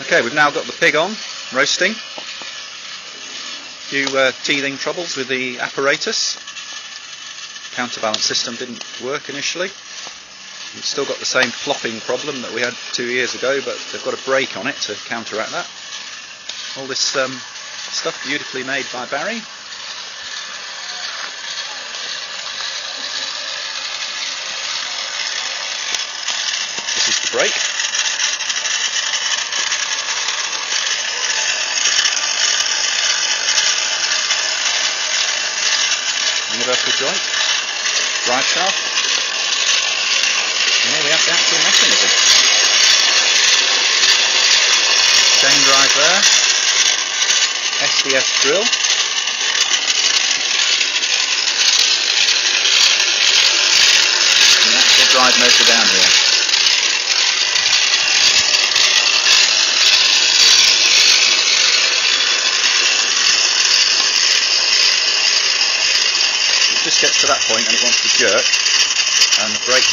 Okay, we've now got the pig on, roasting. Few uh, teething troubles with the apparatus. Counterbalance system didn't work initially. We've still got the same flopping problem that we had two years ago, but they've got a brake on it to counteract that. All this um, stuff beautifully made by Barry. This is the brake. Universal joint, drive shaft. And here we have the actual mechanism. Chain drive there, SDS drill. And the actual drive motor down here. To that point and it wants to jerk and the brake